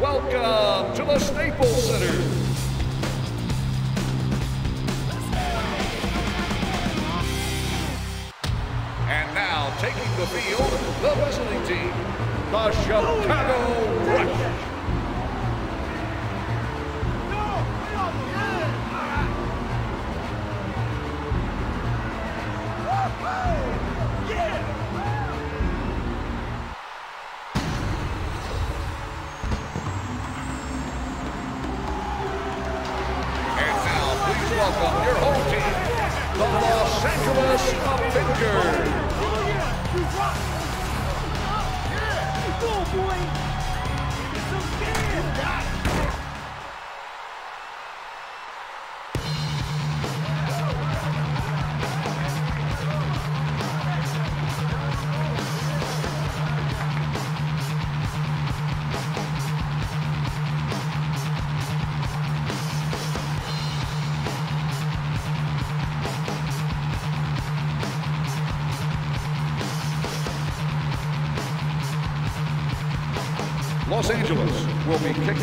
Welcome to the Staples Center. And now taking the field, the visiting team, the Chicago Rush. And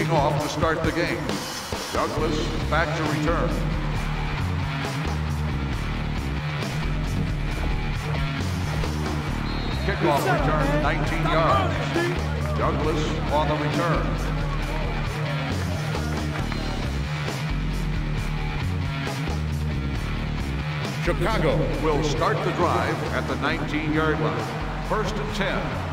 kicking off to start the game. Douglas back to return. Kickoff return 19 yards. Douglas on the return. Chicago will start the drive at the 19-yard line. First and 10.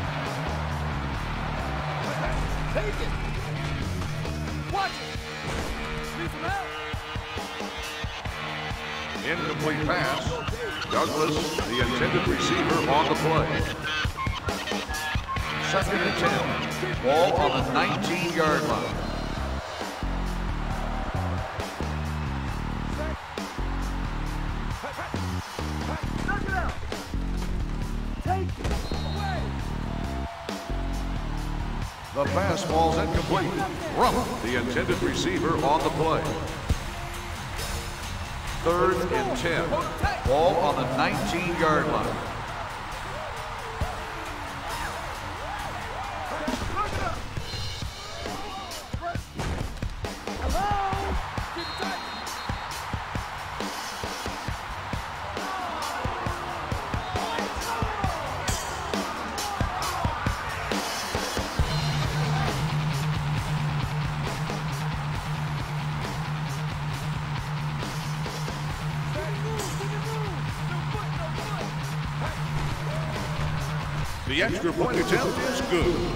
Incomplete pass. Douglas, the intended receiver, on the play. Second and 10. Ball on the 19-yard line. The pass falls incomplete. Rumpf, the intended receiver, on the play. Third and 10. Ball on the 19-yard line. Extra point attempt is good.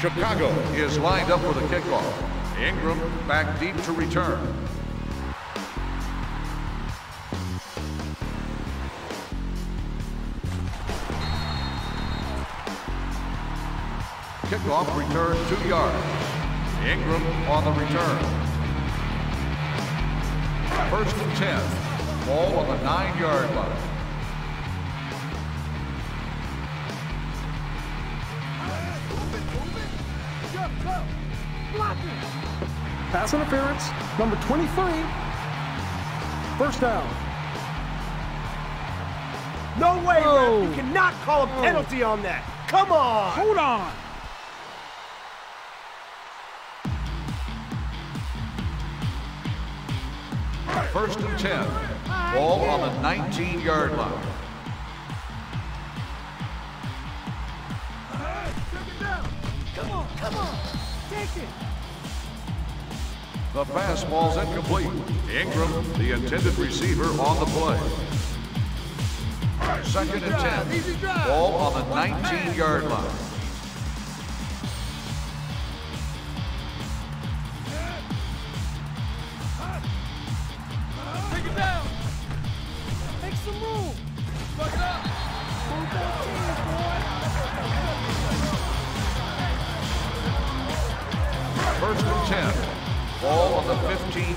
Chicago is lined up for the kickoff. Ingram back deep to return. Kickoff return two yards. Ingram on the return. First and 10. Ball on the nine-yard line. Pass interference, number 23. First down. No way, Whoa. ref. You oh. cannot call a oh. penalty on that. Come on. Hold on. First and 10. Ball on the 19-yard line. The pass ball's incomplete. Ingram, the intended receiver, on the play. Second and 10. Ball on the 19-yard line.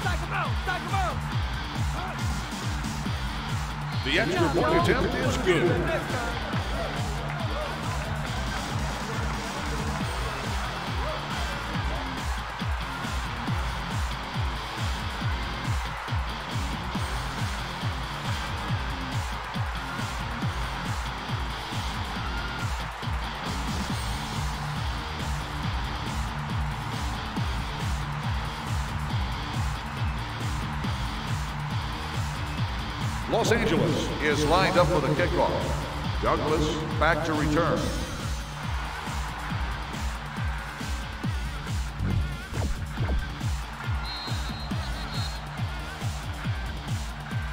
Stack him out! Stack him out! The extra point attempt is good. Is lined up for the kickoff. Douglas back to return.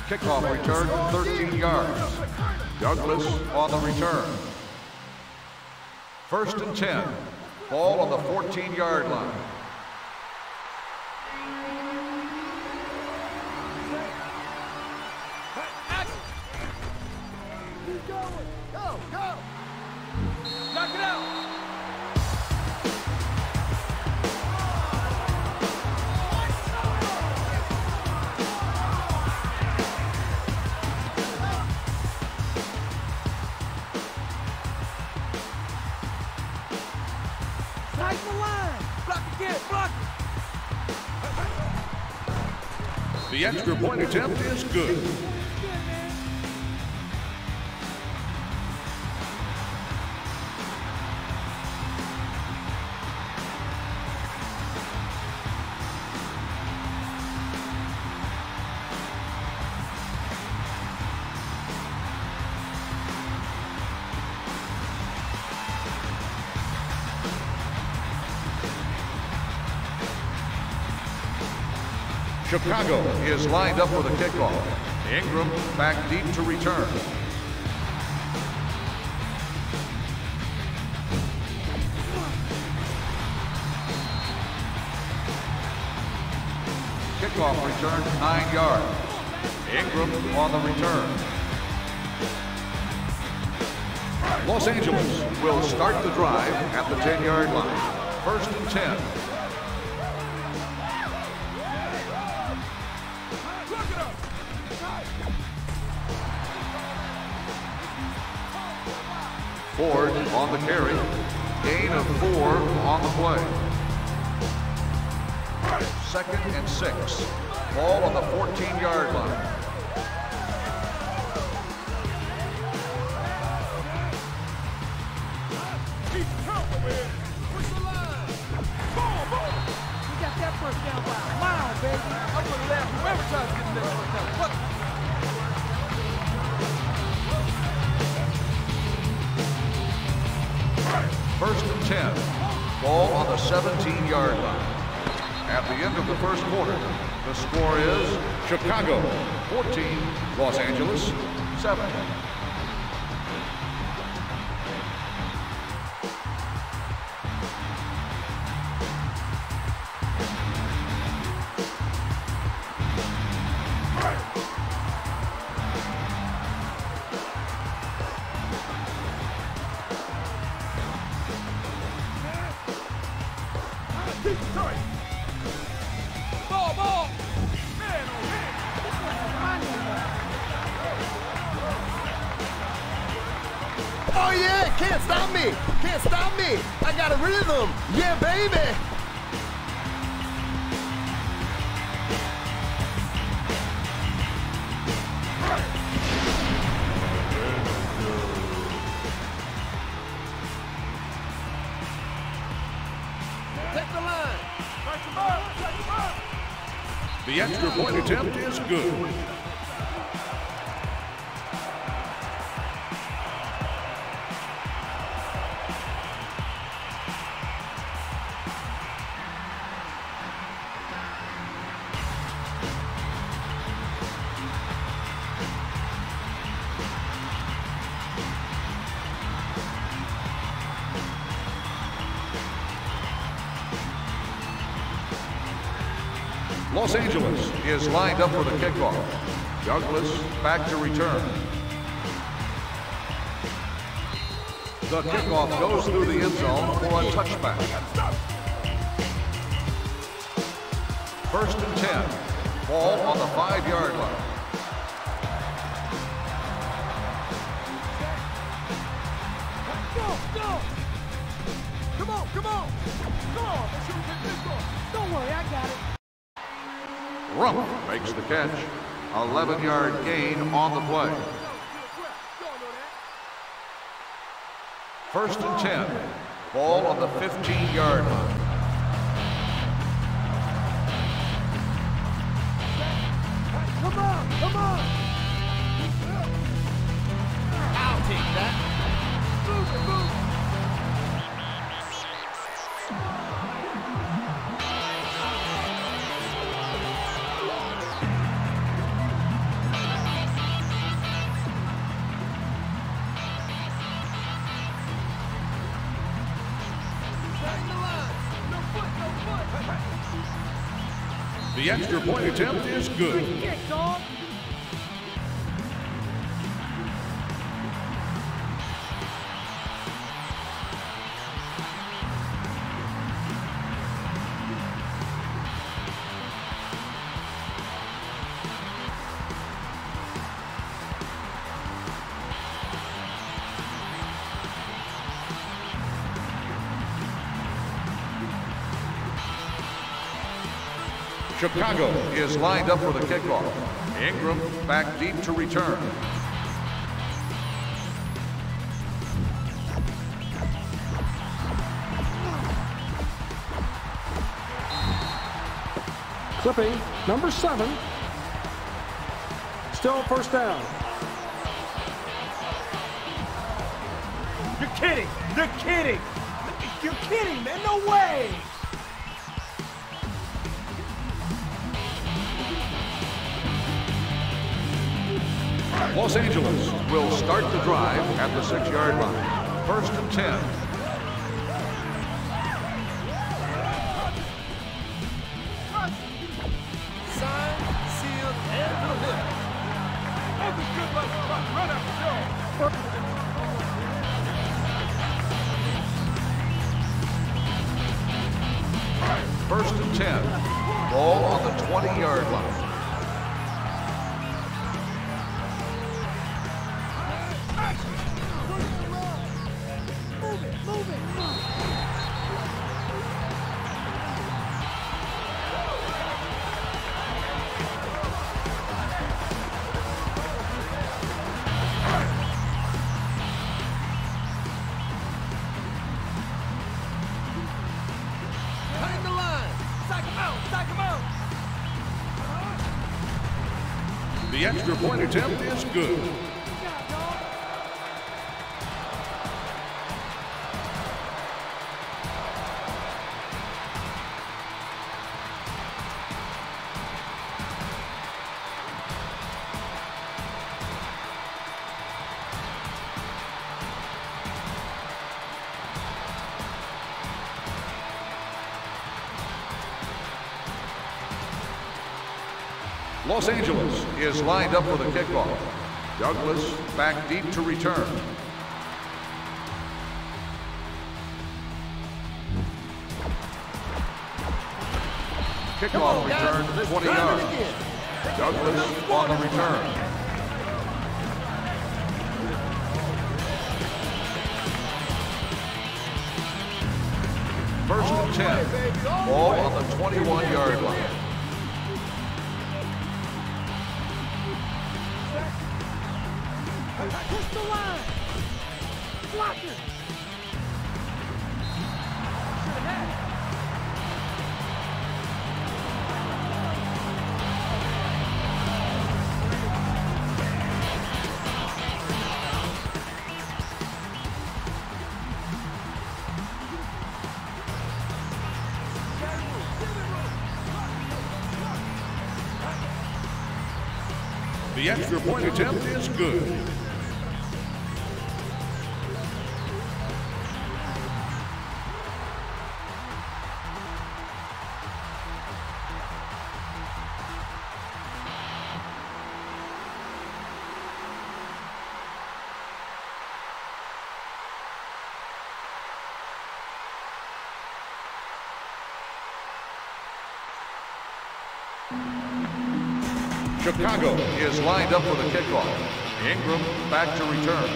Kickoff return 13 yards. Douglas on the return. First and 10. Ball on the 14-yard line. It! The extra point attempt is good. Chicago is lined up for the kickoff. Ingram back deep to return. Kickoff return nine yards. Ingram on the return. Los Angeles will start the drive at the 10-yard line. First and 10. On the carry. Gain of four on the play. Second and six. Ball on the 14-yard line. We got that first down by a mile, baby. I'm gonna whoever tries to get next first down. Fuck 10. Ball on the 17-yard line. At the end of the first quarter, the score is Chicago 14, Los Angeles 7. Good. Los Angeles is lined up for the kickoff. Douglas back to return. The kickoff goes through the end zone for a touchback. First and 10. Ball on the five-yard line. The catch. 11-yard gain on the play. First and 10. Ball on the 15-yard line. Good. Chicago is lined up for the kickoff. Ingram back deep to return. Clipping, number seven. Still first down. You're kidding. You're kidding. You're kidding, man. No way. Los Angeles will start the drive at the six-yard line. First and 10. Extra point attempt is good. Los Angeles is lined up for the kickoff. Douglas back deep to return. Kickoff return, 20 yards. Douglas on the return. First and 10. Ball on the 21-yard line. The extra point attempt is good. Chicago is lined up for the kickoff. Ingram back to return.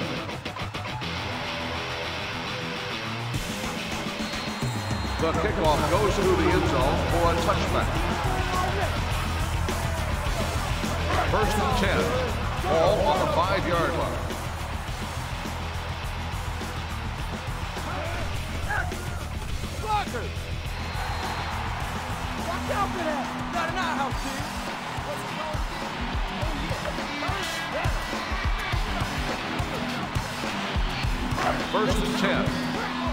The kickoff goes through the end zone for a touchback. First and 10. Ball on the five-yard line. Blockers. Watch out for that. Not an team. What's First and 10.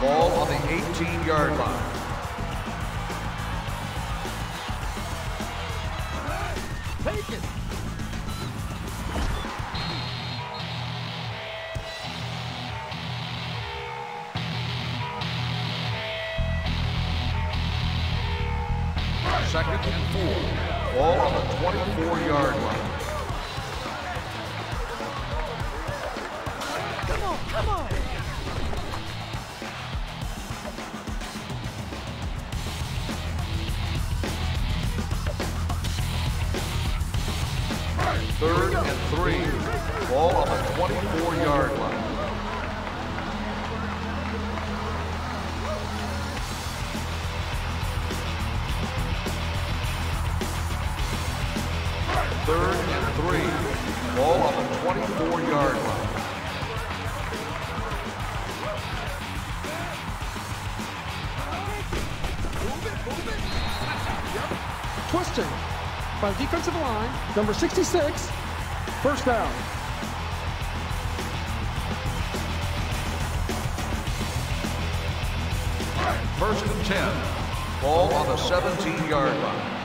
Ball on the 18-yard line. Take it. Second and four. Ball on the 24-yard line. By the defensive line, number 66. First down. First and 10. Ball on the 17-yard line.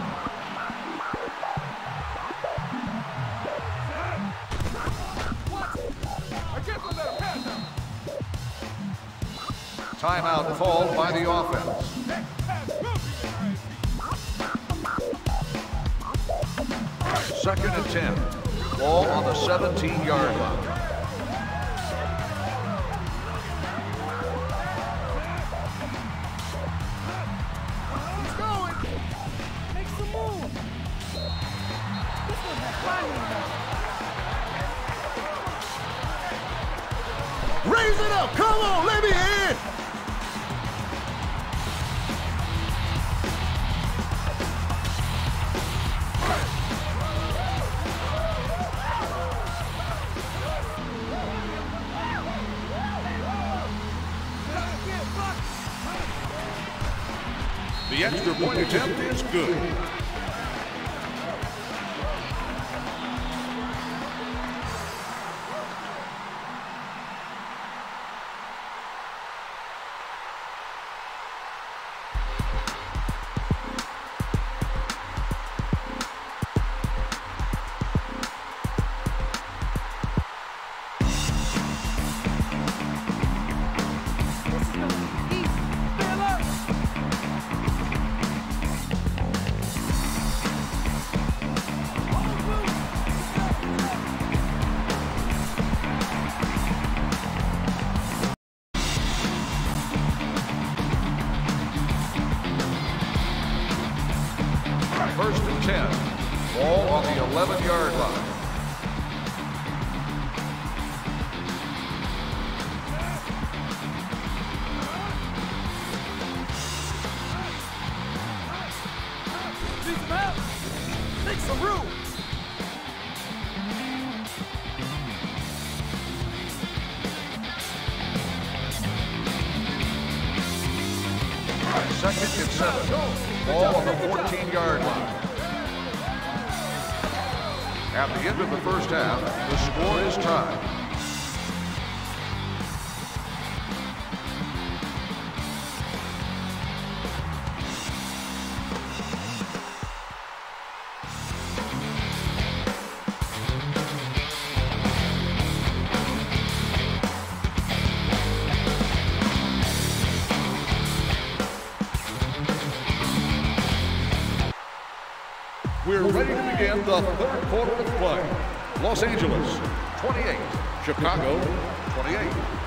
Come on, some room. Second and seven. Ball on the 14-yard line. At the end of the first half, the score is tied. The third quarter of play. Los Angeles, 28. Chicago, 28.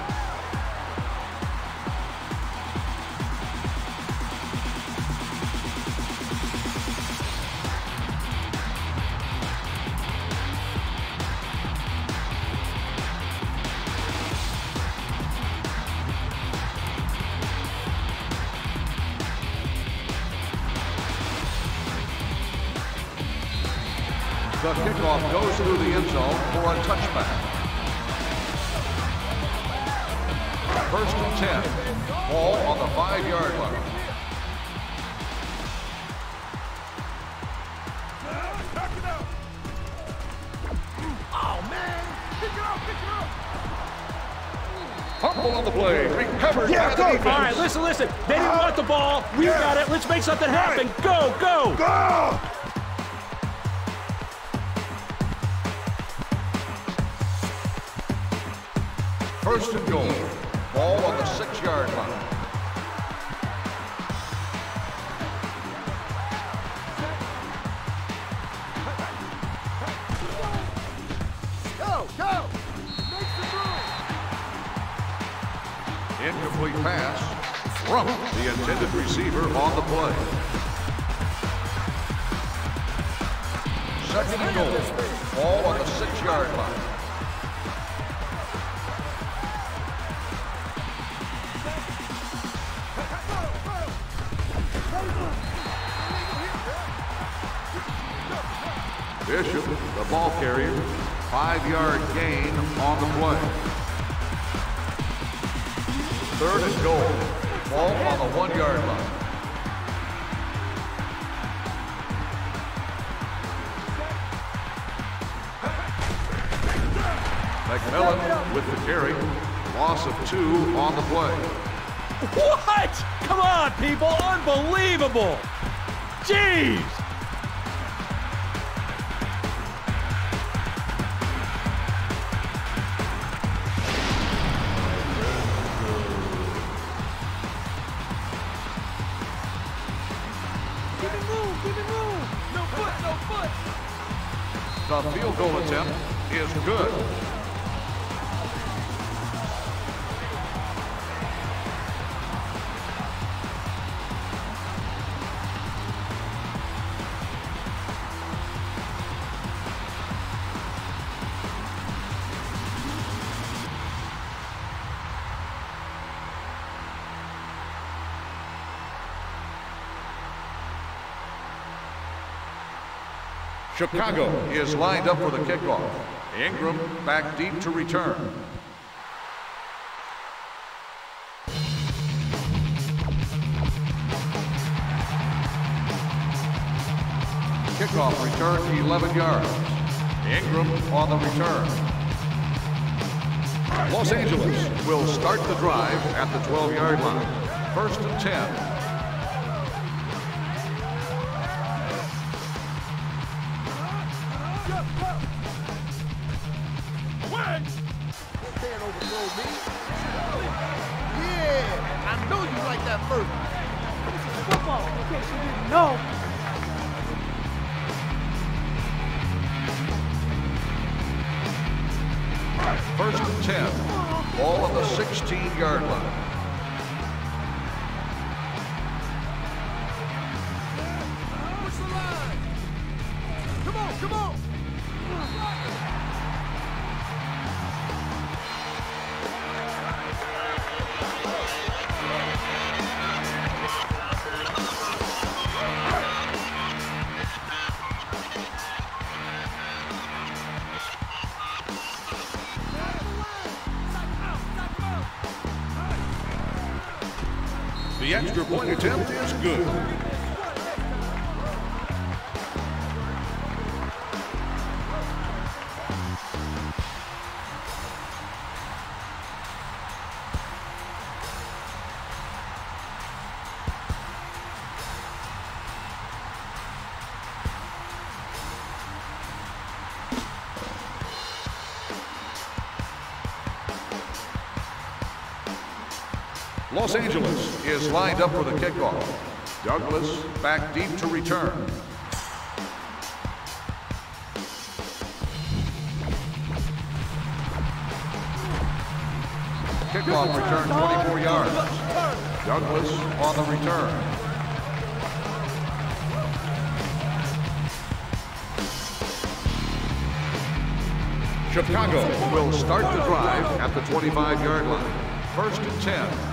Fumble on the play. Recovered Yeah, by the go. defense. All right, listen, listen. They didn't uh, want the ball. We Yeah. got it. Let's make something happen. Go, go. Go! First and goal. Intended receiver on the play. Second and goal. Ball on the six-yard line. Bishop, the ball carrier, five-yard gain on the play. Third and goal. Ball on the one-yard line. McMillan with the carry. Loss of two on the play. What? Come on, people. Unbelievable. Jeez. The field goal attempt is good. Chicago is lined up for the kickoff. Ingram back deep to return. Kickoff return 11 yards. Ingram on the return. Los Angeles will start the drive at the 12-yard line. First and 10. Extra point attempt is good. Los Angeles is lined up for the kickoff. Douglas back deep to return. Kickoff return 24 yards. Douglas on the return. Chicago will start the drive at the 25-yard line. First and 10.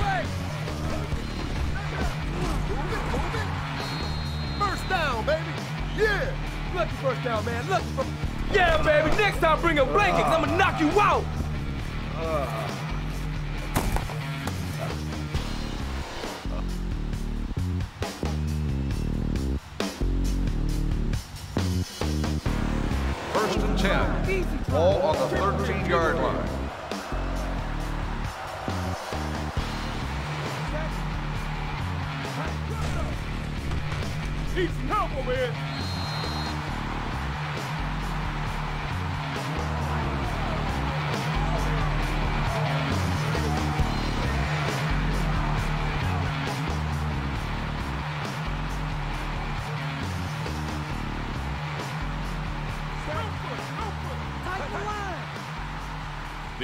Away! First down, baby. Yeah. Lucky first down, man. Lucky for... Yeah, baby. Next time, bring a blanket, i I'm gonna knock you out. First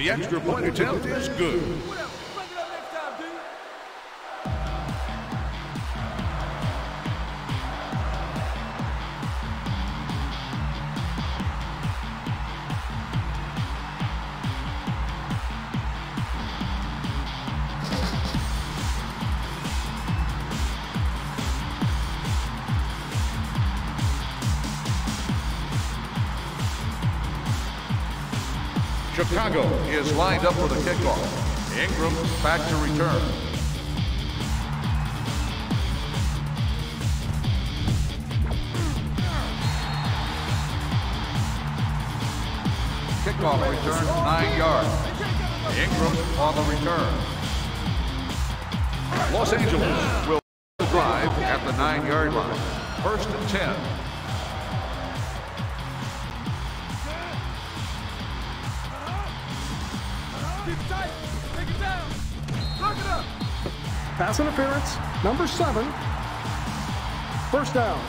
The extra point attempt is good. Is lined up for the kickoff. Ingram back to return. Kickoff return nine yards. Ingram on the return. Los Angeles will drive at the nine-yard line. First and 10. Pass interference, number seven. First down.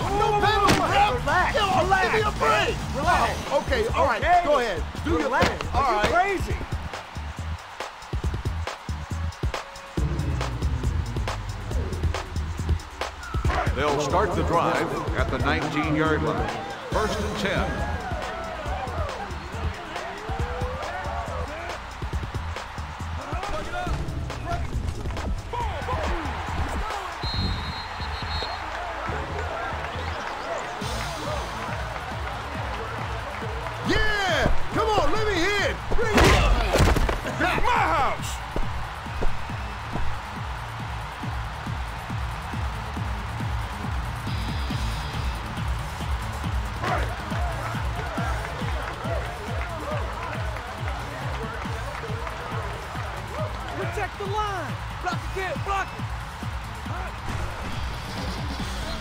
No penalty. Relax. Yo, Give me a break. Relax. okay, all right. Okay. Go ahead. Do your Relax. thing. All Are you crazy? They'll start the drive at the 19-yard line. First and 10.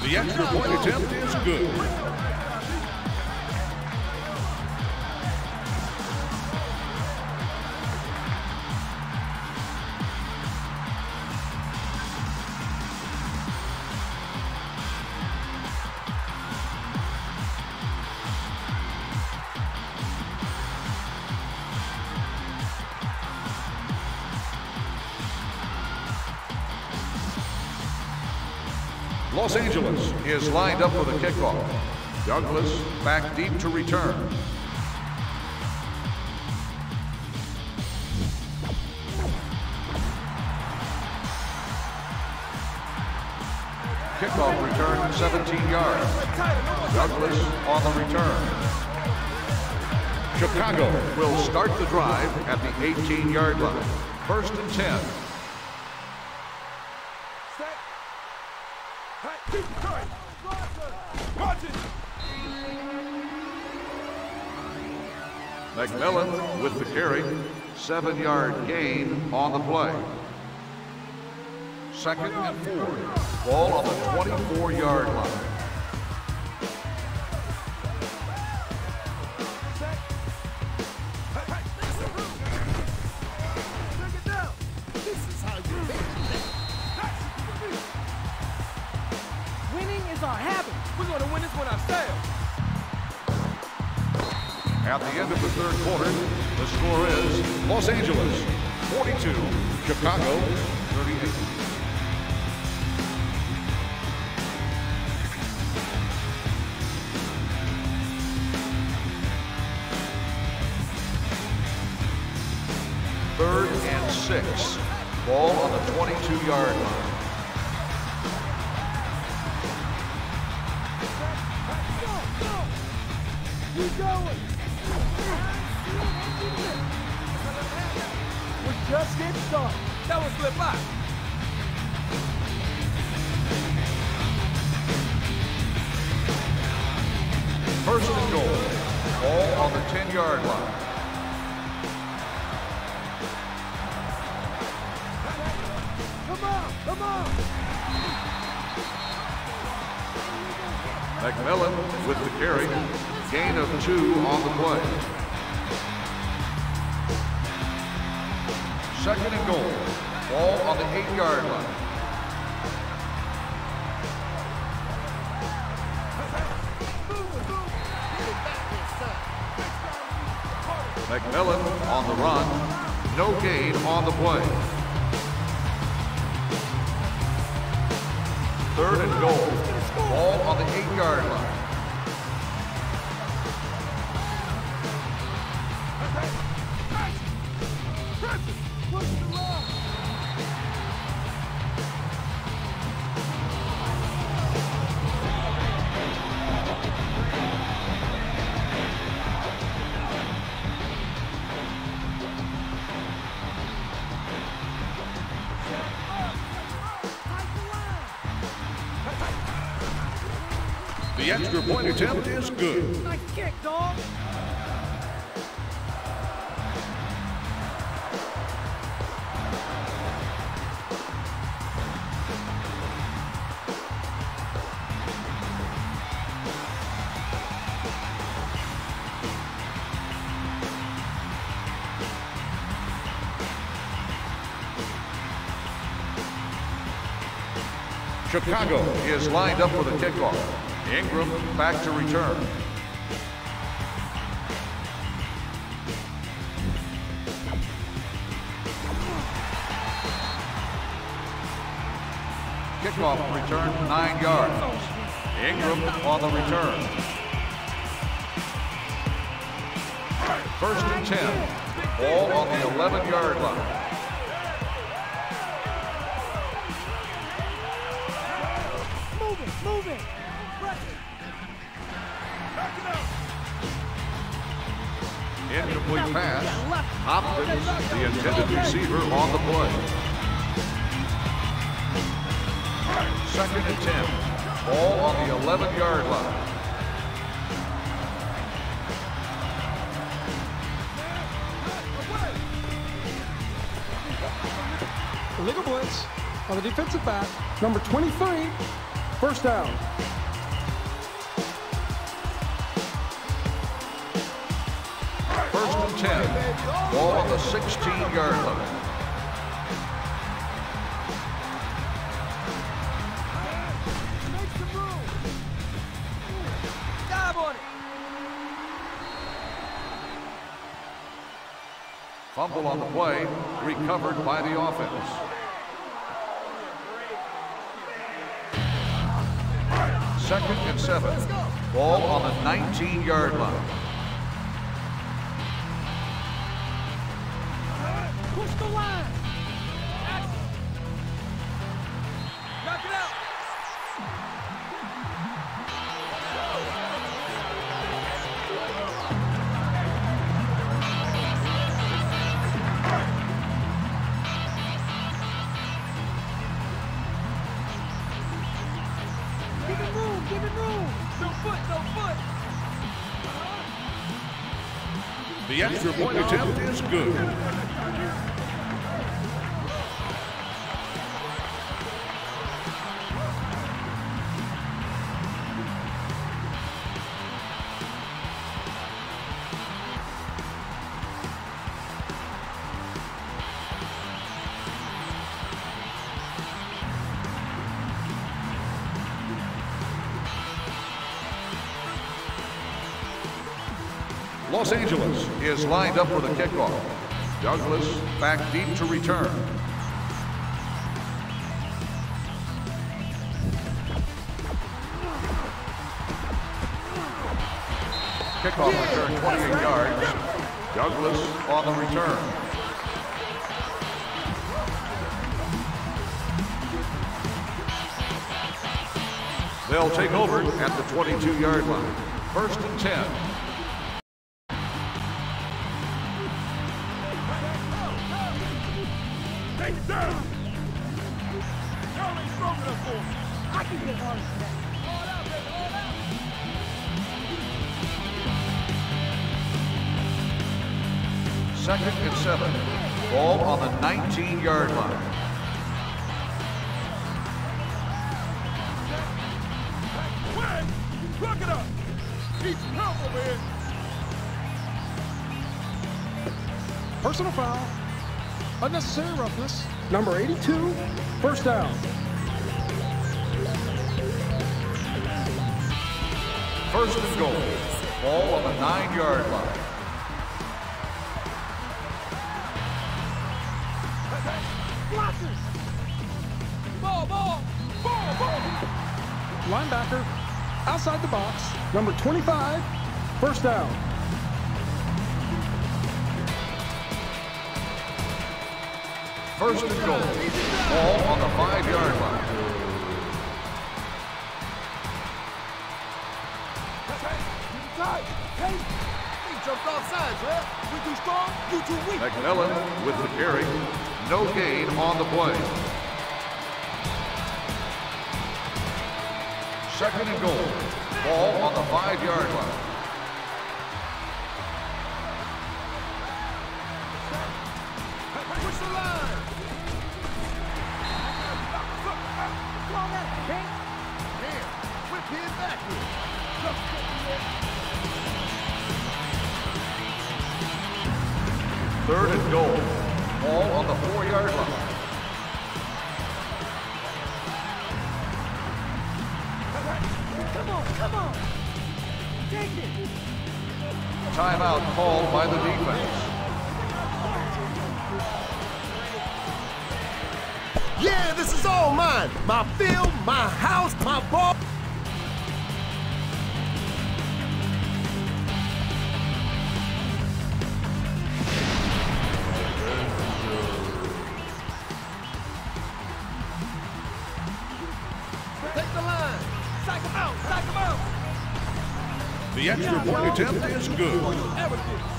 The extra point attempt is good. Los Angeles is lined up for the kickoff. Douglas back deep to return. Kickoff return 17 yards. Douglas on the return. Chicago will start the drive at the 18-yard line. First and 10. Seven-yard gain on the play. Second and four. Ball on the 24-yard line. At the end of the third quarter, the score is Los Angeles 42, Chicago 38. Third and six. Ball on the 22-yard line. You going. Just getting started. That was slip by. First and goal. Ball on the 10-yard line. Come on, come on. McMillan with the carry. Gain of two on the play. Second and goal. Ball on the eight-yard line. McMillan on the run. No gain on the play. Third and goal. Ball on the eight-yard line. The extra point attempt is good. Nice kick, dog. Chicago is lined up for the kickoff. Ingram back to return. Kickoff return nine yards. Ingram on the return. First and 10. Ball on the 11 yard line. The intended receiver, on the play. Second and 10. Ball on the 11-yard line. Illegal blitz on the defensive back, number 23, first down. 10. Ball on the 16-yard line. Fumble on the play, recovered by the offense. Second and seven. Ball on the 19-yard line. Good. Los Angeles is lined up for the kickoff. Douglas back deep to return. Kickoff return 28 yards. Douglas on the return. They'll take over at the 22-yard line. First and 10. Number 82. First down. First and goal. Ball on the nine-yard line. Blockers! Ball, ball! Ball, ball! Linebacker. Outside the box. Number 25. First down. First and goal. Ball on the five-yard line. McMillan with the carry. No gain on the play. Second and goal. Ball on the five-yard line. The extra point attempt is good.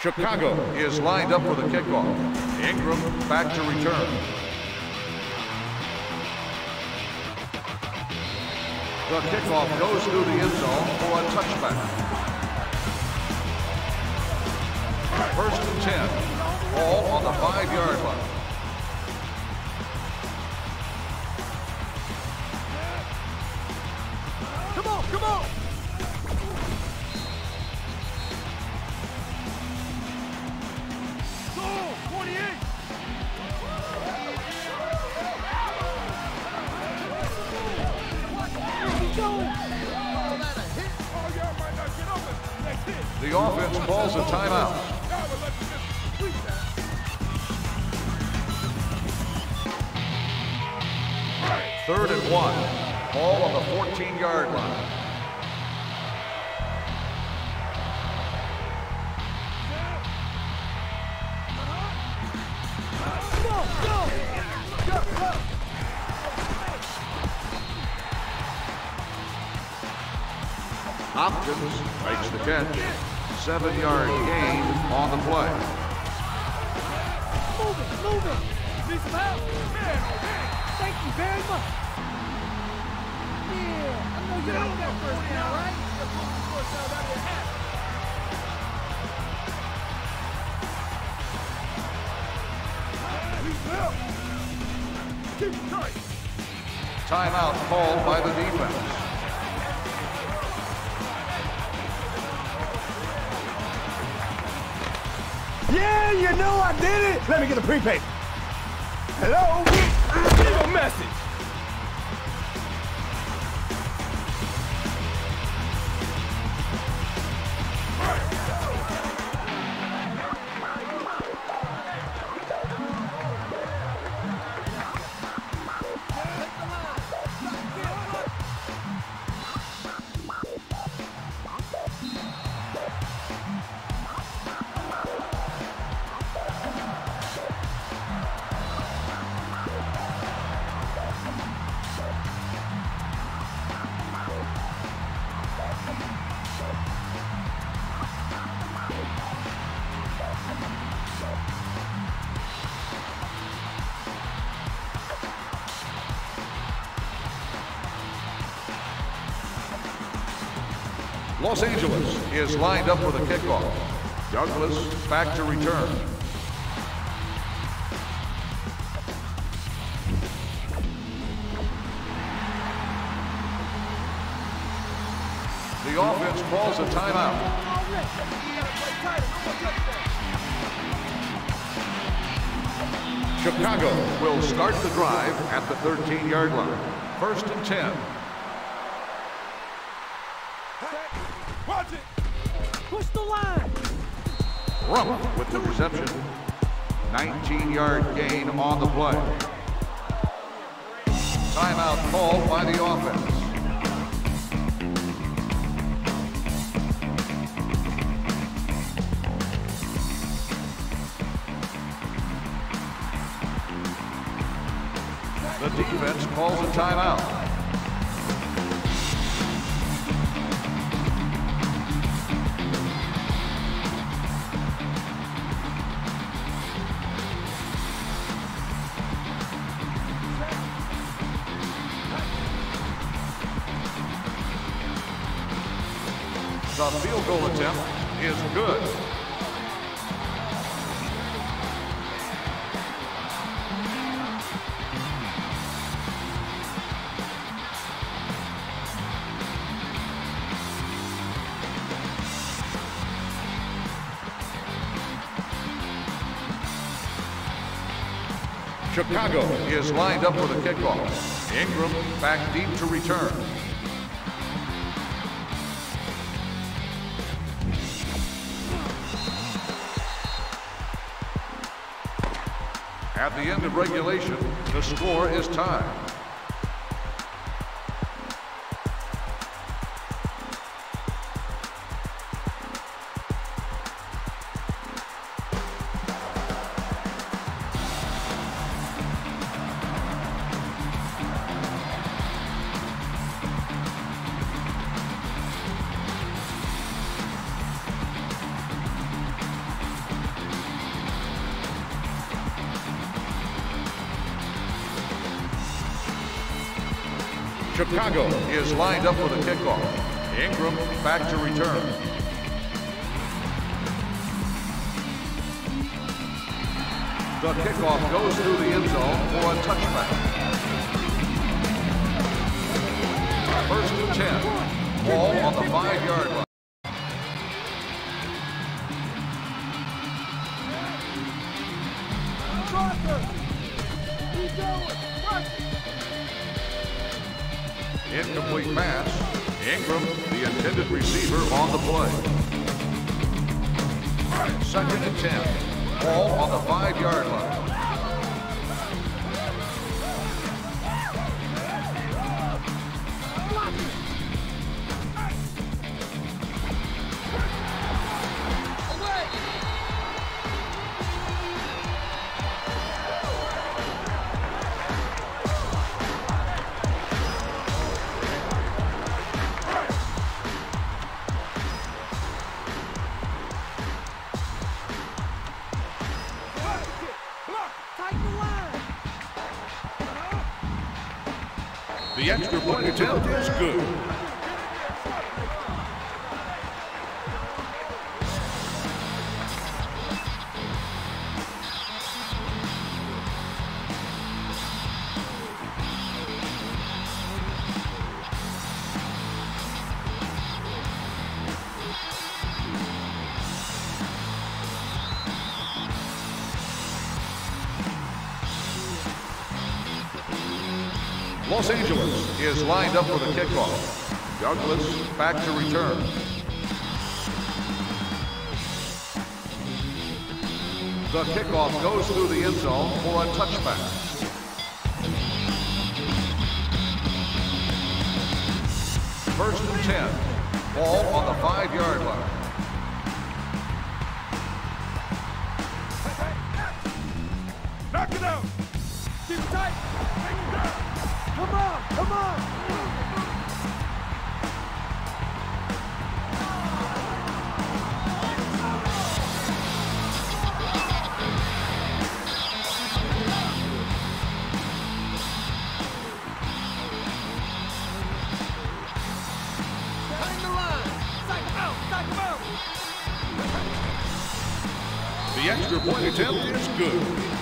Chicago is lined up for the kickoff. Ingram back to return. The kickoff goes through the end zone for a touchback. First and 10. All on the five-yard line. yard line. Hopkins makes the catch. Seven-yard gain on the play. Move it, move it. Miss Thank you very much down out of your hat. Keep tight. Timeout called by the defense. Yeah, you know I did it. Let me get a prepaid. Hello? Leave a message. Los Angeles is lined up for the kickoff. Douglas back to return. The offense calls a timeout. Chicago will start the drive at the 13-yard line. First and 10. With the reception. 19-yard gain on the play. Timeout called by the offense. The defense calls a timeout. Chicago is lined up for the kickoff. Ingram back deep to return. At the end of regulation, the score is tied. Chicago is lined up for the kickoff. Ingram back to return. The kickoff goes through the end zone for a touchback. First and 10. Ball on the five-yard line. Watch it. Incomplete pass. Ingram, the intended receiver on the play. Second and 10. Ball on the five-yard line. Lined up for the kickoff. Douglas back to return. The kickoff goes through the end zone for a touchback. First and 10. Ball on the five-yard line. Knock it out. Keep tight. Come on, come on. The extra point attempt is good.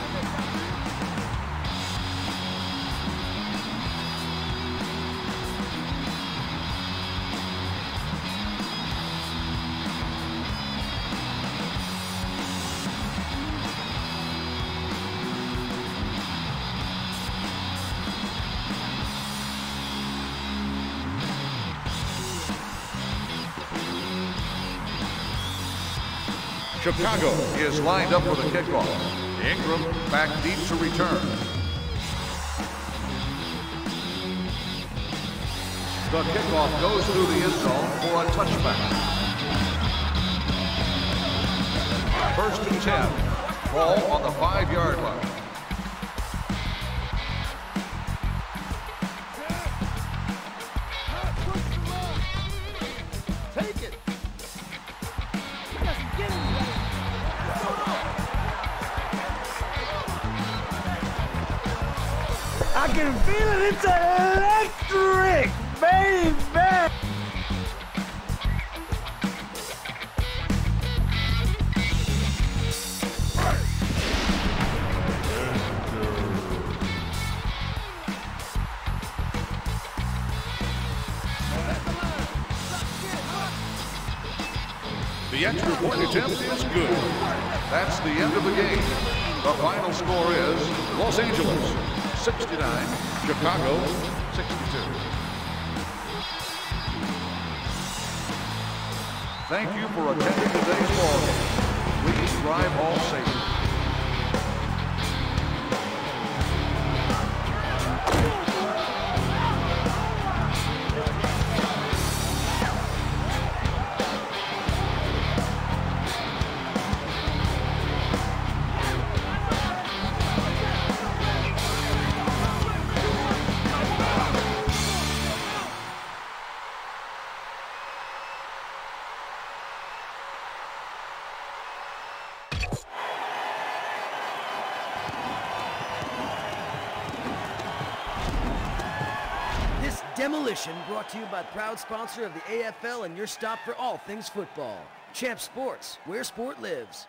Chicago is lined up for the kickoff. Ingram back deep to return. The kickoff goes through the end zone for a touchback. First and 10. Ball on the five-yard line. Take it. Got some get in I can feel it. It's electric, baby. The extra point attempt is good. That's the end of the game. The final score is Los Angeles 69, Chicago 62. Thank you for attending today's ball game. Please drive all safely. Demolition brought to you by proud sponsor of the AFL and your stop for all things football. Champ Sports, where sport lives.